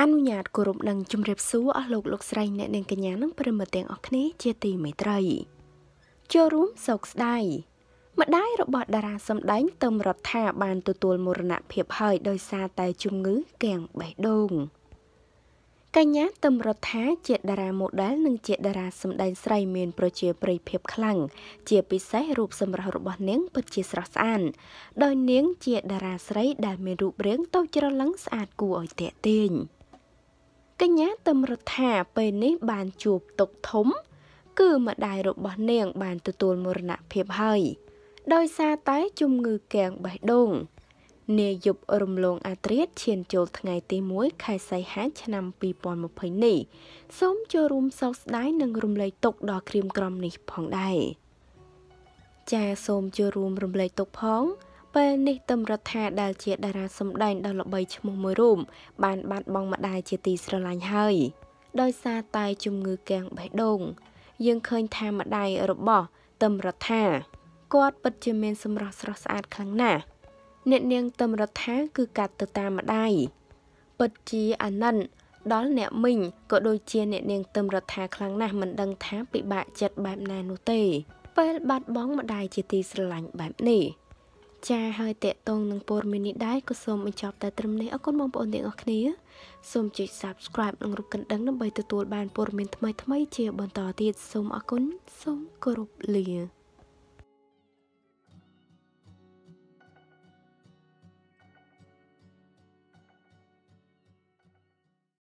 អនុញ្ញាតគោរពនឹងជម្រាបសួរអស់លោកលោកស្រីអ្នកនាងកញ្ញានិងប្រិមត្តទាំងអស់គ្នាជាទីមេត្រីចូលរួមសោកស្ដាយម្ដាយរបស់តារាសម្ដែងទឹមរដ្ឋាបានទទួលមរណភាពហើយដោយសារតែជំងឺគាំងបេះដូងកញ្ញាទឹមរដ្ឋាជាតារាម៉ូដែលនិងជាតារាសម្ដែងស្រីមានប្រជាប្រិយភាពខ្លាំងជាពិសេសរូបសម្រស់របស់នាងពិតជាស្រស់ស្អាតដោយនាងជាតារាស្រីដែលមានរូបរាងទៅច្រឡឹងស្អាតគួរឲ្យទាក់ទាញ កញ្ញាទឹមរដ្ឋាពេលនេះបានជួបទុកធំ គឺម្ដាយរបស់នាង បានទទួលមរណភាពហើយដោយសារតែជំងឺគាំងបេះដូងនាយប់រំលងអាត្រៀតឈានចូលថ្ងៃទី1ខែសីហាឆ្នាំ2020នេះសូមចូលរួមសោកស្ដាយនិងរំលែកទុក្ខដល់ក្រៀមក្រំនេះផងដែរចាសូមចូលរួមរំលែកទុក្ខផង ពេលនេះទឹមរដ្ឋាដែលជាតារាសម្ដែងដ៏ល្បីឈ្មោះមួយរូបបានបាត់បង់ម្ដាយជាទីស្រឡាញ់ហើយ ដោយសារតែជំងឺគាំងបេះដូង យើងឃើញថាម្ដាយរបស់ទឹមរដ្ឋាគាត់ពិតជាមានសម្រស់ស្រស់ស្អាតខ្លាំងណាស់អ្នកនាងទឹមរដ្ឋាគឺកាត់ទៅតាមម្ដាយពិតជាអាណិនដល់អ្នកមីងក៏ដូចជាអ្នកនាងទឹមរដ្ឋាខ្លាំងណាស់មិនដឹងថាពិបាកចិត្តបែបណានោះទេពេលបាត់បង់ម្ដាយជាទីស្រឡាញ់បែបនេះ ចាហើយតេតងនឹងព័ត៌មាននេះដែរក៏សូមបញ្ចប់តែត្រឹមនេះអរគុណបងប្អូនទាំងអស់គ្នាសូមចុច Subscribe និងរូបកណ្ដឹងដើម្បីទទួលបានព័ត៌មានថ្មីៗជាបន្តទៀតសូមអរគុណសូមគោរពលា